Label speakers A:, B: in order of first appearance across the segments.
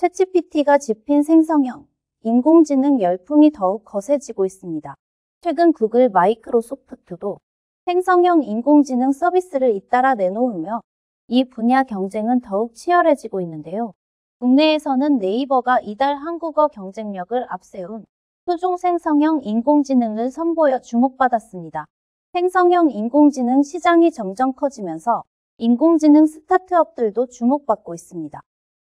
A: 챗GPT가 집힌 생성형, 인공지능 열풍이 더욱 거세지고 있습니다. 최근 구글 마이크로소프트도 생성형 인공지능 서비스를 잇따라 내놓으며 이 분야 경쟁은 더욱 치열해지고 있는데요. 국내에서는 네이버가 이달 한국어 경쟁력을 앞세운 토종 생성형 인공지능을 선보여 주목받았습니다. 생성형 인공지능 시장이 점점 커지면서 인공지능 스타트업들도 주목받고 있습니다.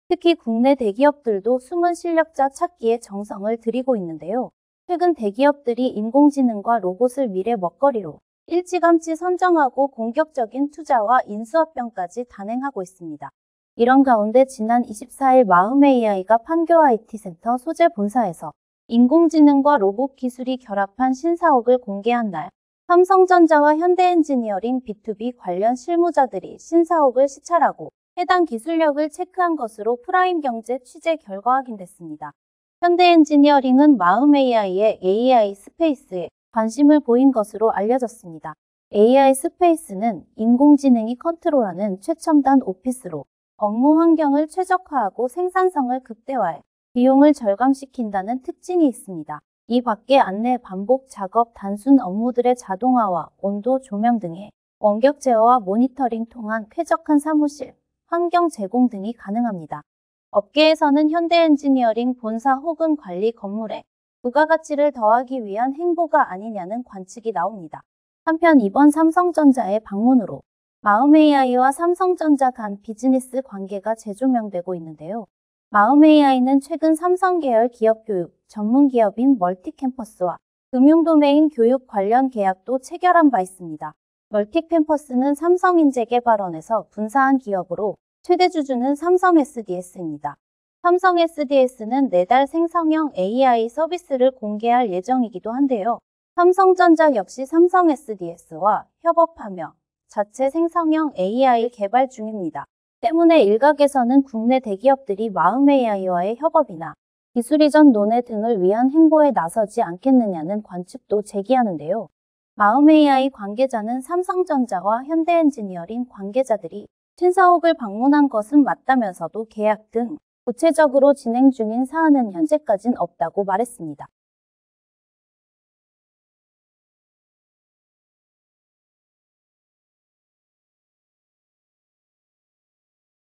A: 특히 국내 대기업들도 숨은 실력자 찾기에 정성을 들이고 있는데요. 최근 대기업들이 인공지능과 로봇을 미래 먹거리로 일찌감치 선정하고 공격적인 투자와 인수합병까지 단행하고 있습니다. 이런 가운데 지난 24일 마음 AI가 판교 IT센터 소재 본사에서 인공지능과 로봇 기술이 결합한 신사옥을 공개한 날, 삼성전자와 현대엔지니어링 B2B 관련 실무자들이 신사옥을 시찰하고 해당 기술력을 체크한 것으로 프라임 경제 취재 결과 확인됐습니다. 현대 엔지니어링은 마음 AI의 AI 스페이스에 관심을 보인 것으로 알려졌습니다. AI 스페이스는 인공지능이 컨트롤하는 최첨단 오피스로 업무 환경을 최적화하고 생산성을 극대화해 비용을 절감시킨다는 특징이 있습니다. 이 밖에 안내, 반복 작업, 단순 업무들의 자동화와 온도, 조명 등의 원격 제어와 모니터링 통한 쾌적한 사무실, 환경 제공 등이 가능합니다. 업계에서는 현대 엔지니어링 본사 혹은 관리 건물에 부가가치를 더하기 위한 행보가 아니냐는 관측이 나옵니다. 한편 이번 삼성전자의 방문으로 마음 AI와 삼성전자 간 비즈니스 관계가 재조명되고 있는데요. 마음 AI는 최근 삼성 계열 기업 교육 전문 기업인 멀티캠퍼스와 금융 도메인 교육 관련 계약도 체결한 바 있습니다. 멀티캠퍼스는 삼성인재개발원에서 분사한 기업으로 최대 주주는 삼성 SDS입니다. 삼성 SDS는 내달 생성형 AI 서비스를 공개할 예정이기도 한데요. 삼성전자 역시 삼성 SDS와 협업하며 자체 생성형 AI 개발 중입니다. 때문에 일각에서는 국내 대기업들이 마음 AI와의 협업이나 기술 이전 논의 등을 위한 행보에 나서지 않겠느냐는 관측도 제기하는데요. 마음 AI 관계자는 삼성전자와 현대엔지니어링 관계자들이 신사옥을 방문한 것은 맞다면서도 계약 등 구체적으로 진행 중인 사안은 현재까진 없다고 말했습니다.